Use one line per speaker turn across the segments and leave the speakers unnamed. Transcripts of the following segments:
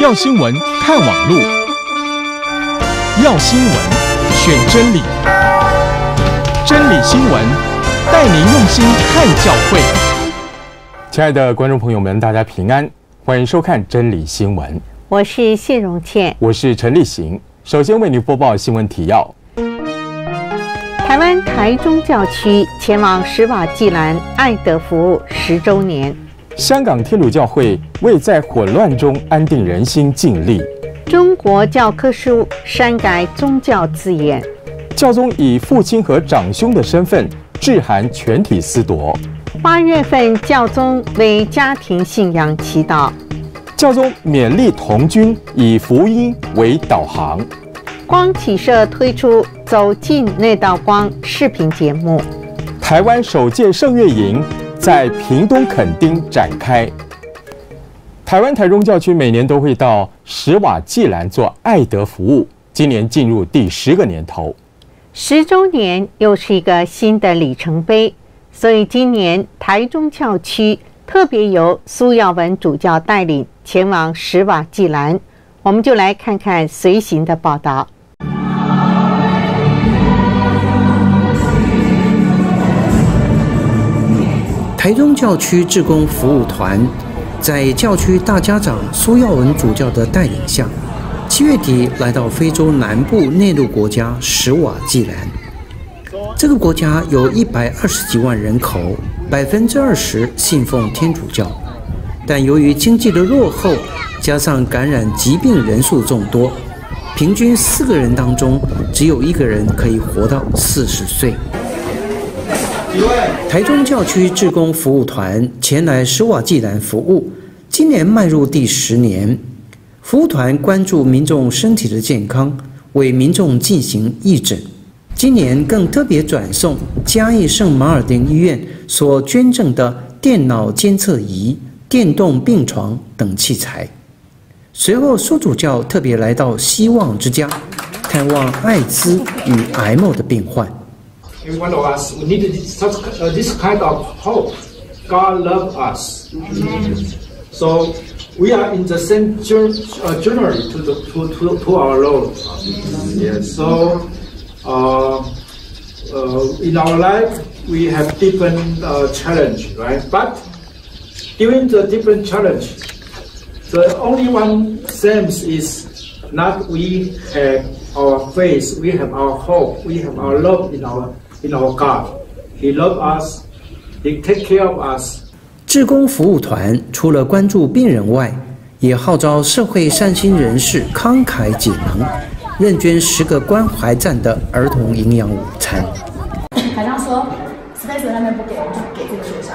要新闻看网路，要新闻选真理，真理新闻带您用心看教会。亲爱的观众朋友们，大家平安，欢迎收看真理新闻。
我是谢荣倩，
我是陈立行。首先为您播报新闻提要：
台湾台中教区前往石瓦济兰爱德服务十周年。
香港天主教会为在混乱中安定人心尽力。
中国教科书删改宗教字眼。
教宗以父亲和长兄的身份致函全体司铎。
八月份教宗为家庭信仰祈祷。
教宗勉励童军以福音为导航。
光启社推出走进那道光视频节目。
台湾首届圣乐营在屏东垦丁展开。台湾台中教区每年都会到石瓦济兰做爱德服务，今年进入第十个年头，
十周年又是一个新的里程碑，所以今年台中教区特别由苏耀文主教带领。前往石瓦济兰，我们就来看看随行的报道。
台中教区志工服务团在教区大家长苏耀文主教的带领下，七月底来到非洲南部内陆国家史瓦济兰。这个国家有一百二十几万人口，百分之二十信奉天主教。但由于经济的落后，加上感染疾病人数众多，平均四个人当中只有一个人可以活到四十岁。台中教区志工服务团前来施瓦济兰服务，今年迈入第十年。服务团关注民众身体的健康，为民众进行义诊。今年更特别转送嘉义圣马尔丁医院所捐赠的电脑监测仪。电动病床等器材。随后，苏主教特别来到希望之家，探望艾滋与癌末的病患。
In one of us, we need such uh, this kind of hope. God loves us, so we are in the same journey to the to to to our Lord. Yes. So, uh, uh, in our life, we have different uh, challenge, right? But During the different challenge, the only one sense is not we have our faith, we have our hope, we have our love in our in our God. He loves us, He take care of us.
志工服务团除了关注病人外，也号召社会善心人士慷慨解囊，认捐十个关怀站的儿童营养午餐。
好像说，Space 那边不给，我们就给这个学校。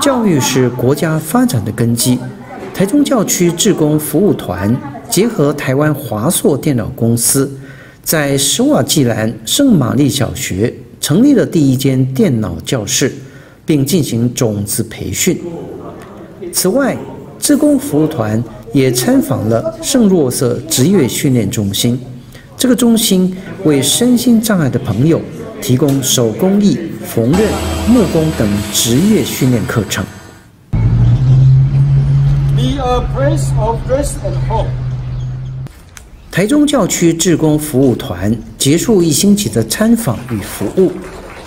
教育是国家发展的根基。台中教区志工服务团结合台湾华硕电脑公司，在史瓦济兰圣玛丽小学成立了第一间电脑教室，并进行种子培训。此外，志工服务团也参访了圣若瑟职业训练中心，这个中心为身心障碍的朋友。提供手工艺、缝纫、木工等职业训练课程。台中教区志工服务团结束一星期的参访与服务，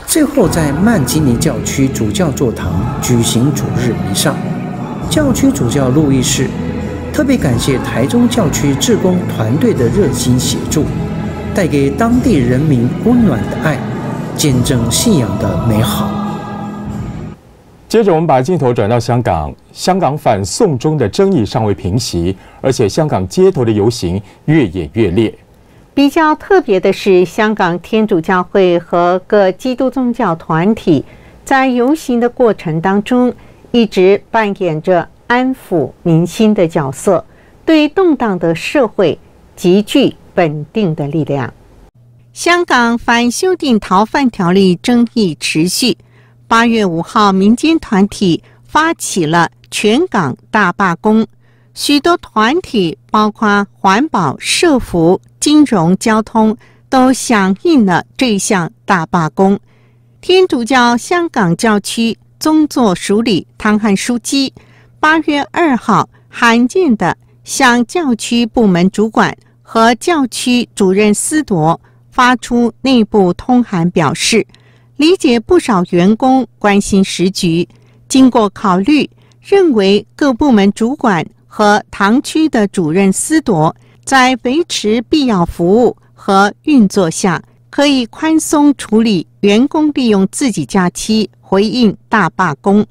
最后在曼基尼教区主教座堂举行主日弥撒。教区主教路易士特别感谢台中教区志工团队的热心协助，带给当地人民温暖的爱。见证信仰的美好。
接着，我们把镜头转到香港。香港反送中的争议尚未平息，而且香港街头的游行越演越烈。
比较特别的是，香港天主教会和各基督宗教团体在游行的过程当中，一直扮演着安抚民心的角色，对动荡的社会极具稳定的力量。香港反修订逃犯条例争议持续。八月五号，民间团体发起了全港大罢工，许多团体，包括环保、社福、金融、交通，都响应了这项大罢工。天主教香港教区宗座署理汤汉枢机八月二号罕见的向教区部门主管和教区主任司铎发出内部通函，表示理解不少员工关心时局，经过考虑，认为各部门主管和堂区的主任司铎在维持必要服务和运作下，可以宽松处理员工利用自己假期回应大罢工。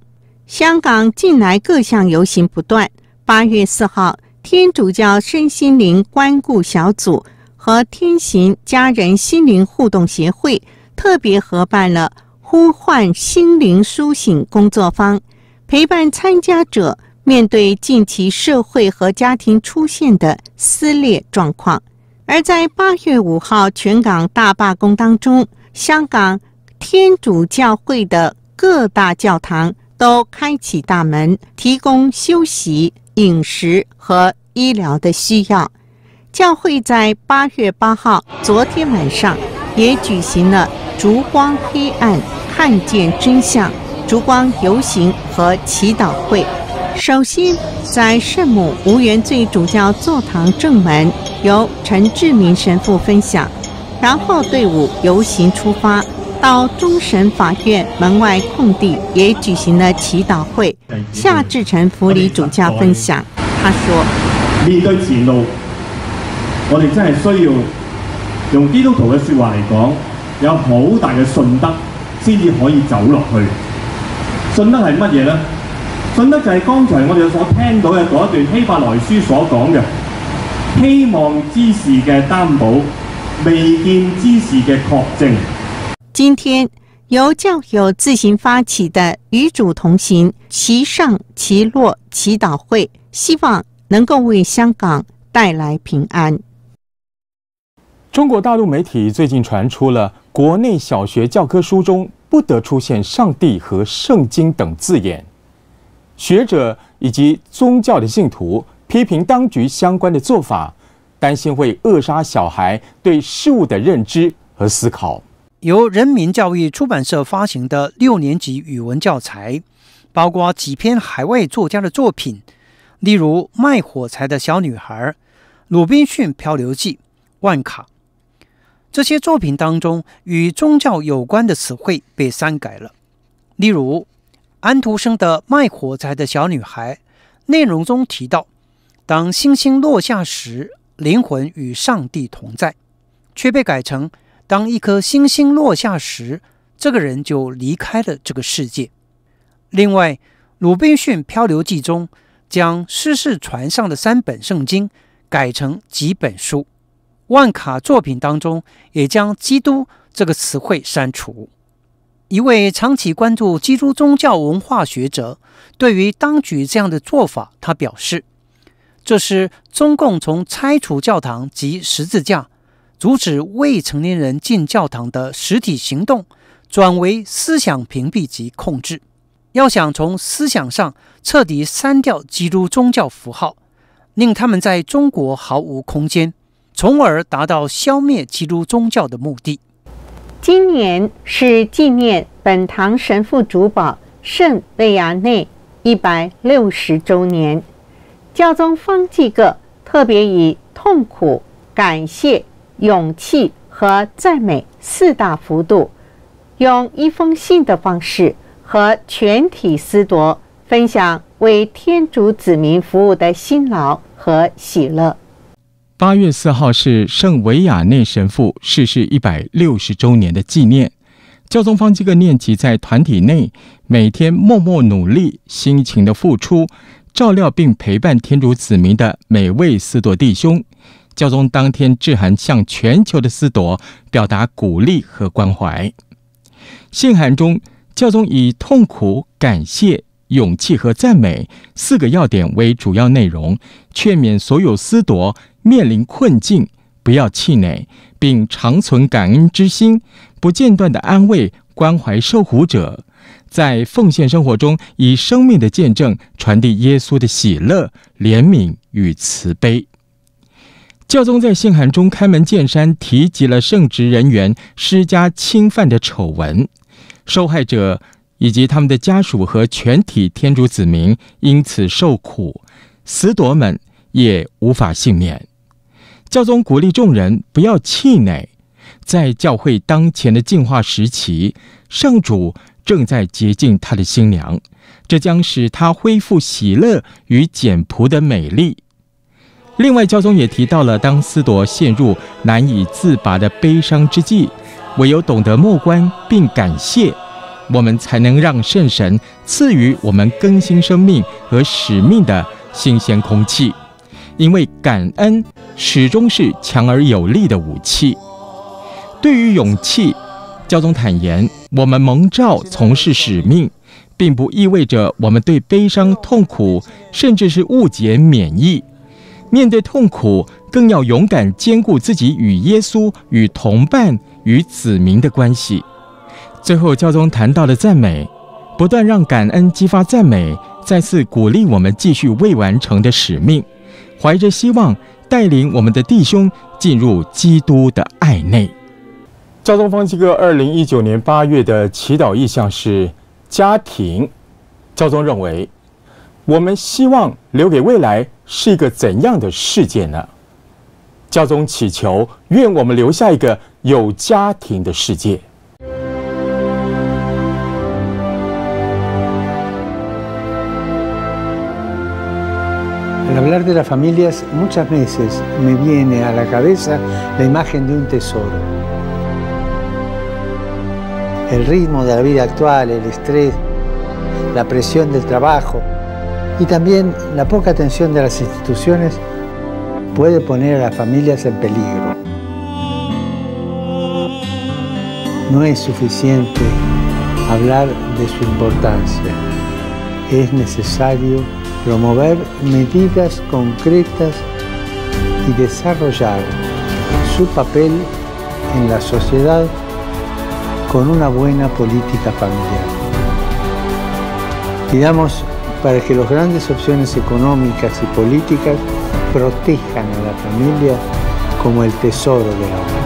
香港近来各项游行不断。八月四号，天主教身心灵关顾小组和天行家人心灵互动协会特别合办了呼唤心灵苏醒工作坊，陪伴参加者面对近期社会和家庭出现的撕裂状况。而在八月五号全港大罢工当中，香港天主教会的各大教堂。都开启大门，提供休息、饮食和医疗的需要。教会在八月八号，昨天晚上也举行了“烛光黑暗，看见真相”烛光游行和祈祷会。首先，在圣母无原罪主教座堂正门，由陈志明神父分享，然后队伍游行出发。到终审法院门外空地也举行了祈祷会。夏志成福理主教分享，他说：“
面对前路，我哋真系需要用基督徒嘅説話嚟講，有好大嘅信德，先至可以走落去。信德係乜嘢呢？信德就係剛才我哋所聽到嘅嗰一段希伯來書所講嘅，希望之事嘅擔保，未見之事嘅確證。”
今天由教友自行发起的“与主同行，其上其落”祈祷会，希望能够为香港带来平安。
中国大陆媒体最近传出了国内小学教科书中不得出现“上帝”和“圣经”等字眼，学者以及宗教的信徒批评当局相关的做法，担心会扼杀小孩对事物的认知和思考。
由人民教育出版社发行的六年级语文教材，包括几篇海外作家的作品，例如《卖火柴的小女孩》《鲁滨逊漂流记》《万卡》。这些作品当中与宗教有关的词汇被删改了。例如，安徒生的《卖火柴的小女孩》内容中提到，当星星落下时，灵魂与上帝同在，却被改成。当一颗星星落下时，这个人就离开了这个世界。另外，《鲁滨逊漂流记》中将失事船上的三本圣经改成几本书。万卡作品当中也将“基督”这个词汇删除。一位长期关注基督宗教文化学者对于当局这样的做法，他表示：“这是中共从拆除教堂及十字架。”阻止未成年人进教堂的实体行动，转为思想屏蔽及控制。要想从思想上彻底删掉基督宗教符号，令他们在中国毫无空间，从而达到消灭基督宗教的目的。
今年是纪念本堂神父主保圣贝亚内一百六十周年，教宗方济各特别以痛苦、感谢。勇气和赞美四大幅度，用一封信的方式和全体司铎分享为天主子民服务的辛劳和喜乐。
八月四号是圣维亚内神父逝世一百六十周年的纪念。教宗方济各念及在团体内每天默默努力、辛勤的付出、照料并陪伴天主子民的每位司铎弟兄。教宗当天致函向全球的司铎表达鼓励和关怀。信函中，教宗以痛苦、感谢、勇气和赞美四个要点为主要内容，劝勉所有司铎面临困境不要气馁，并长存感恩之心，不间断的安慰关怀受苦者，在奉献生活中以生命的见证传递耶稣的喜乐、怜悯与慈悲。教宗在信函中开门见山提及了圣职人员施加侵犯的丑闻，受害者以及他们的家属和全体天主子民因此受苦，死夺们也无法幸免。教宗鼓励众人不要气馁，在教会当前的进化时期，圣主正在洁净他的新娘，这将使他恢复喜乐与简朴的美丽。另外，教宗也提到了，当斯铎陷入难以自拔的悲伤之际，唯有懂得默观并感谢，我们才能让圣神赐予我们更新生命和使命的新鲜空气。因为感恩始终是强而有力的武器。对于勇气，教宗坦言，我们蒙召从事使命，并不意味着我们对悲伤、痛苦，甚至是误解免疫。面对痛苦，更要勇敢兼顾自己与耶稣、与同伴、与子民的关系。最后，教宗谈到了赞美，不断让感恩激发赞美，再次鼓励我们继续未完成的使命，怀着希望带领我们的弟兄进入基督的爱内。教宗方济各二零一九年八月的祈祷意向是家庭。教宗认为，我们希望留给未来。是一个怎样的世界呢？教宗祈求，愿我们留下一个有家庭的世界。
Al hablar de las familias, muchas veces me viene a la cabeza la imagen de un tesoro. El ritmo de la vida actual, el estrés, la presión del trabajo, y también la poca atención de las instituciones puede poner a las familias en peligro. No es suficiente hablar de su importancia. Es necesario promover medidas concretas y desarrollar su papel en la sociedad con una buena política familiar. Pidamos para que las grandes opciones económicas y políticas protejan a la familia como el tesoro de la humanidad.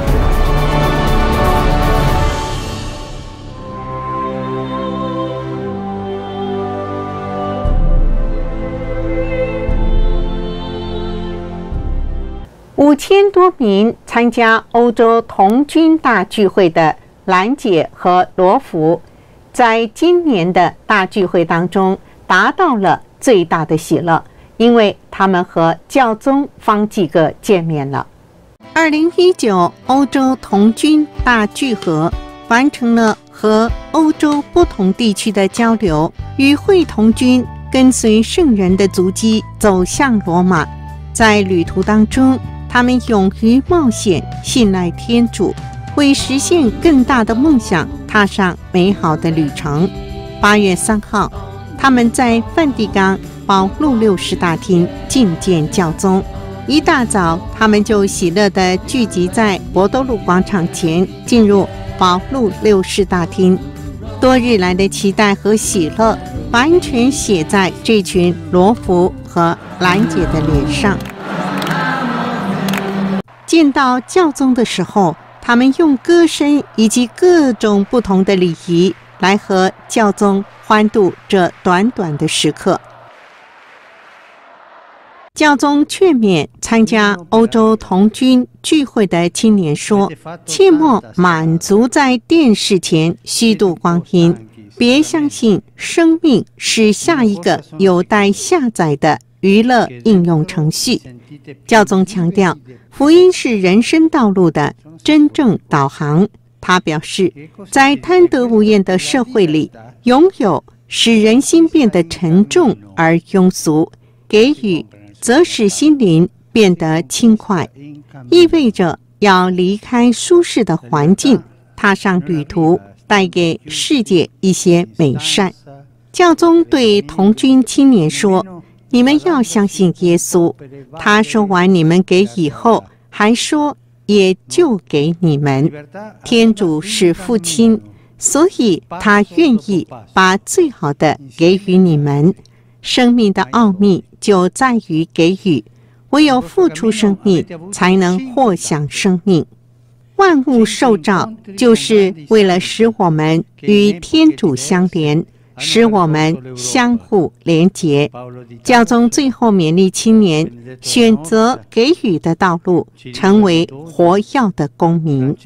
五千多名参加欧洲童军大聚会的兰姐和罗福，在今年的大聚会当中。达到了最大的喜乐，因为他们和教宗方济各见面了。二零一九欧洲童军大聚合完成了和欧洲不同地区的交流，与会童军跟随圣人的足迹走向罗马。在旅途当中，他们勇于冒险，信赖天主，为实现更大的梦想踏上美好的旅程。八月三号。他们在梵蒂冈保禄六世大厅觐见教宗。一大早，他们就喜乐地聚集在博多路广场前，进入保禄六世大厅。多日来的期待和喜乐，完全写在这群罗福和兰姐的脸上。见到教宗的时候，他们用歌声以及各种不同的礼仪。来和教宗欢度这短短的时刻。教宗劝勉参加欧洲童军聚会的青年说：“切莫满足在电视前虚度光阴，别相信生命是下一个有待下载的娱乐应用程序。”教宗强调，福音是人生道路的真正导航。他表示，在贪得无厌的社会里，拥有使人心变得沉重而庸俗；给予则使心灵变得轻快。意味着要离开舒适的环境，踏上旅途，带给世界一些美善。教宗对童军青年说：“你们要相信耶稣。”他说完你们给以后，还说。也就给你们，天主是父亲，所以他愿意把最好的给予你们。生命的奥秘就在于给予，唯有付出生命，才能获享生命。万物受造，就是为了使我们与天主相连，使我们相互连结。教宗最后勉励青年选择给予的道路，成为活耀的公民。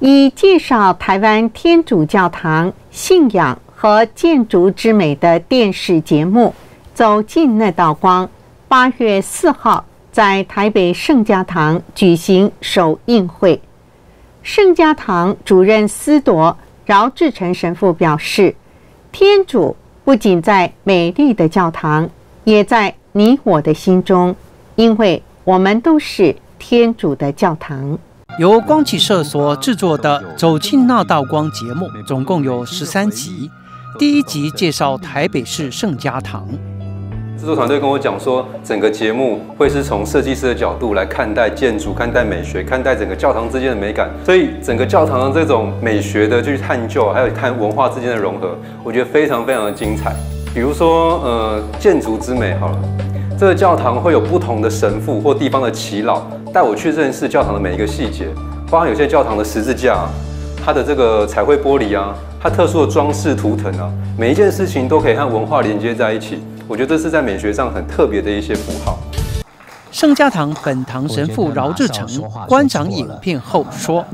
以介绍台湾天主教堂信仰和建筑之美的电视节目《走进那道光》，八月四号在台北圣家堂举行首映会。圣家堂主任司铎饶志成神父表示：“天主不仅在美丽的教堂，也在你我的心中，因为我们都是天主的教堂。”
由光启社所制作的《走进那道光》节目，总共有十三集。第一集介绍台北市圣家堂。
制作团队跟我讲说，整个节目会是从设计师的角度来看待建筑、看待美学、看待整个教堂之间的美感。所以，整个教堂的这种美学的去探究，还有看文化之间的融合，我觉得非常非常的精彩。比如说，呃，建筑之美好了，这个教堂会有不同的神父或地方的耆老。带我去认识教堂的每一个细节，包含有些教堂的十字架，它的这个彩绘玻璃啊，它特殊的装饰图腾啊，每一件事情都可以和文化连接在一起。我觉得这是在美学上很特别的一些符号。
圣家堂本堂神父饶志成观赏影片后说：“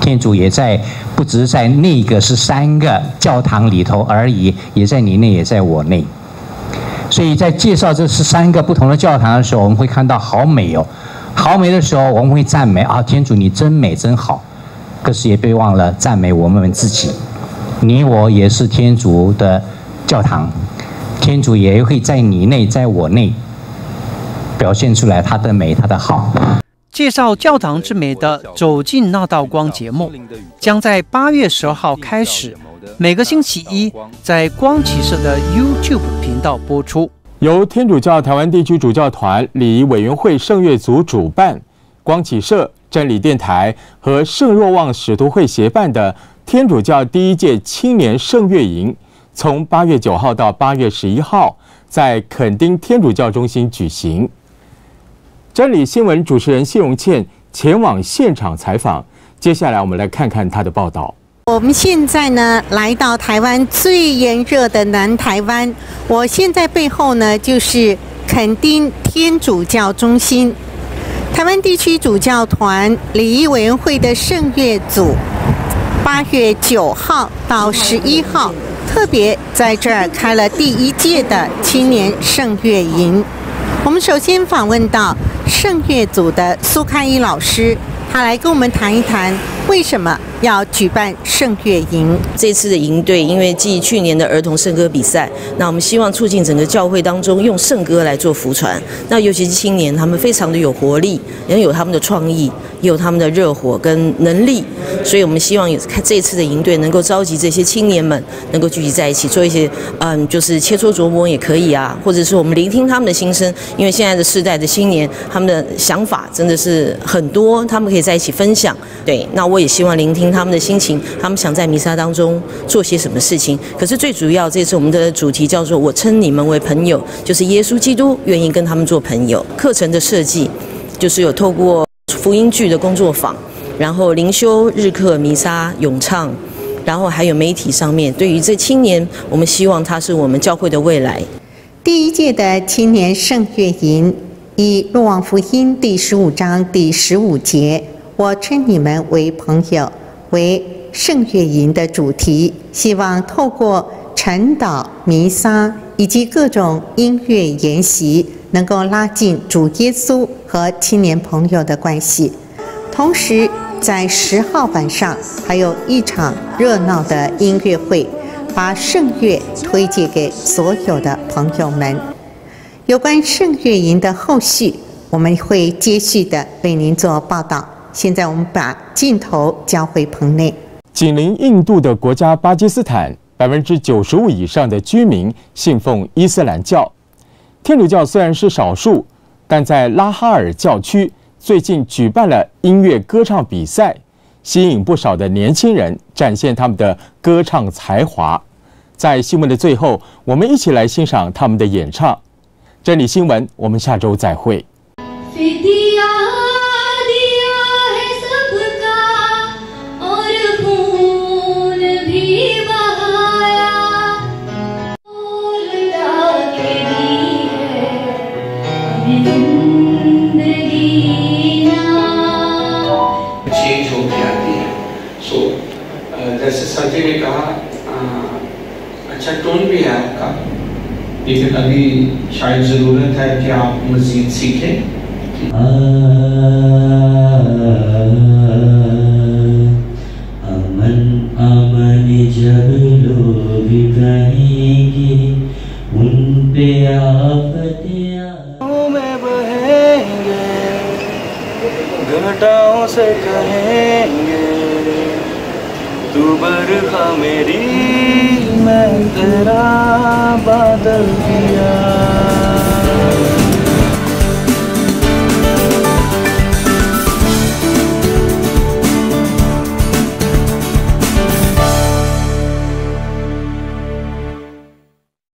天主也在，不只是在那个是三个教堂里头而已，也在你内，也在我内。所以在介绍这十三个不同的教堂的时候，我们会看到好美哦。”好美的时候，我们会赞美啊，天主你真美真好。可是也别忘了赞美我们自己，你我也是天主的教堂，天主也会在你内，在我内表现出来他的美，他的好。
介绍教堂之美的《走进那道光》节目，将在八月十二号开始，每个星期一在光启社的 YouTube 频道播出。
由天主教台湾地区主教团礼仪委员会圣乐组主办，光启社、真理电台和圣若望使徒会协办的天主教第一届青年圣乐营，从八月九号到八月十一号，在垦丁天主教中心举行。真理新闻主持人谢荣倩前往现场采访，接下来我们来看看她的报道。
我们现在呢，来到台湾最炎热的南台湾。我现在背后呢，就是垦丁天主教中心，台湾地区主教团礼仪委员会的圣乐组，八月九号到十一号，特别在这儿开了第一届的青年圣乐营。我们首先访问到圣乐组的苏开一老师，他来跟我们谈一谈为什么。要举办圣乐营，
这次的营队因为继去年的儿童圣歌比赛，那我们希望促进整个教会当中用圣歌来做福传。那尤其是青年，他们非常的有活力，也有他们的创意，也有他们的热火跟能力。所以我们希望有这次的营队能够召集这些青年们，能够聚集在一起，做一些嗯，就是切磋琢磨也可以啊，或者是我们聆听他们的心声。因为现在的世代的青年，他们的想法真的是很多，他们可以在一起分享。对，那我也希望聆听。他们的心情，他们想在弥撒当中做些什么事情？可是最主要，这次我们的主题叫做“我称你们为朋友”，就是耶稣基督愿意跟他们做朋友。课程的设计就是有透过福音剧的工作坊，然后灵修、日课、弥撒、咏唱，然后还有媒体上面。对于这青年，我们希望他是我们教会的未来。
第一届的青年圣乐营，以《若望福音》第十五章第十五节：“我称你们为朋友。”为圣乐营的主题，希望透过晨祷、弥撒以及各种音乐研习，能够拉近主耶稣和青年朋友的关系。同时，在十号晚上还有一场热闹的音乐会，把圣乐推荐给所有的朋友们。有关圣乐营的后续，我们会接续的为您做报道。现在我们把镜头交回棚内。
紧邻印度的国家巴基斯坦，百分之九十五以上的居民信奉伊斯兰教。天主教虽然是少数，但在拉哈尔教区最近举办了音乐歌唱比赛，吸引不少的年轻人展现他们的歌唱才华。在新闻的最后，我们一起来欣赏他们的演唱。这里新闻，我们下周再会。
जी ने कहा आ, अच्छा टोन भी है आपका. लेकिन अभी शायद ज़रूरत है कि आप मज़ीद सीखें।
Almeria.